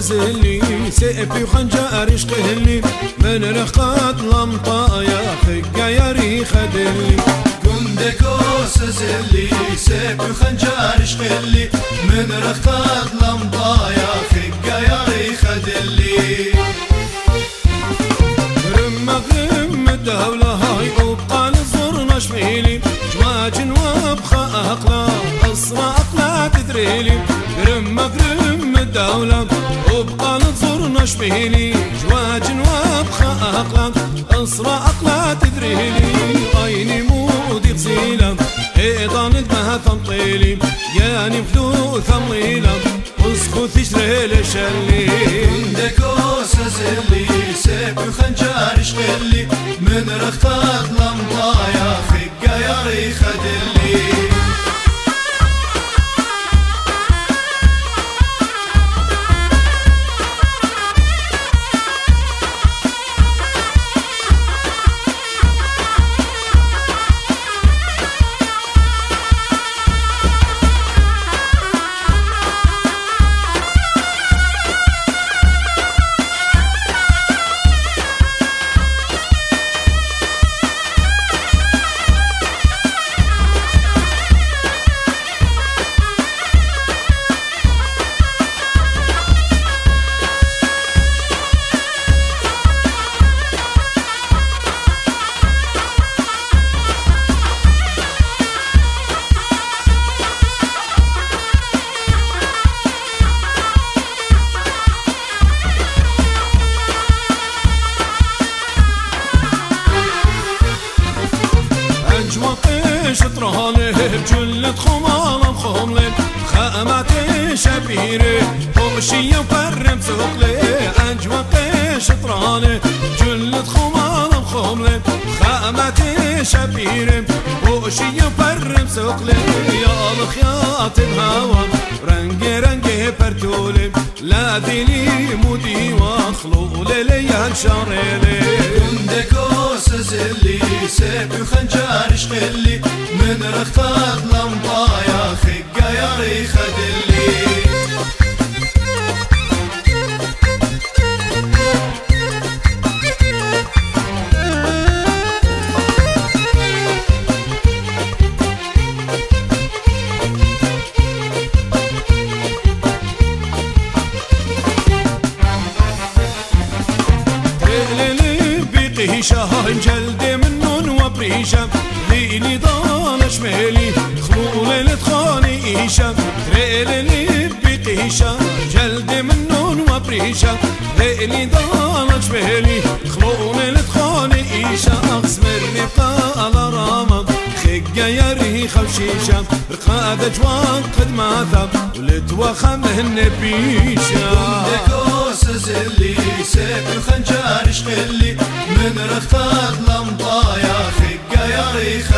سزلي سيفي وخنجر يشقهلي من رخات لمطايا خقا يا ريخ دلي كندكو سزلي سيفي وخنجر يشقهلي من رخات لمطايا خقا يا ريخ دلي رمى غم الدولة هاي وبقى نزور نشميلي. جواج وابخى أقلا أسرى أقلا تدريلي. رمى غم الدولة وبقى نزور نشميلي جواج وابخى أقلا أسرى أقلا تدريلي عيني مودي غسيلة أيضا ندمها ثمطيلي ياني بثو ثمليلة وسخو تشري لشلي. كندكو سزلي سيفي وخنجر يشقهلي من رخات لمطايا خقا يا ريخ شطرانه بجلة خمالة مخملة خامات شبيرة وشي فرم سوقلة أجوق شطرانه جلة خمالة مخملة خامات شبيرة وشي فرم سوقلة يا الخياط الهوى رنج رنج برتولة لا ديني مودي واخلو ليلي شارلي سزلي سيفي وخنجر يشقهلي من رخات لمطايا خقا يا ريخ دلي. بقيشة جلد منون وبريشة ليلي ضال شمالي خلول التخاني إيشة اللي بقيشة جلد منون وبريشة ليلي ضال شمالي خلول التخاني إيشة. أقسم الرقا على رامض خقة يا ريخة وشيشة رقادة جوان قد ماثا ولتوخم النبيشة كندكو سزلي سيفي وخنجر يشقهلي من رخات لمطايا خقا يا ريخ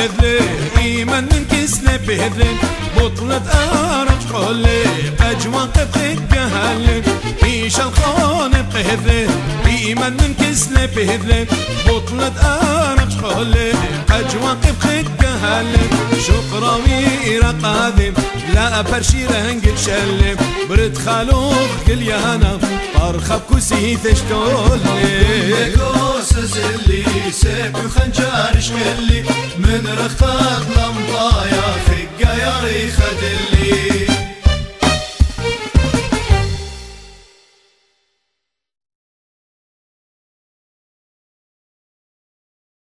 ايمن من كسلة بهذلي بطلة أرج قولي اجوان قبخك هالي إيش الخون بقهذلي ايمن من كسلة بهذلي بطلة أرج قولي اجوان قبخك هالي شقرا ويرا قادم لا برشي رنج شلم برد خالوخ كل يانا طرخب كوسي تشتولي رصص اللي سيف وخنجر شكلي من رخطة لمضايا خقة يا ريخة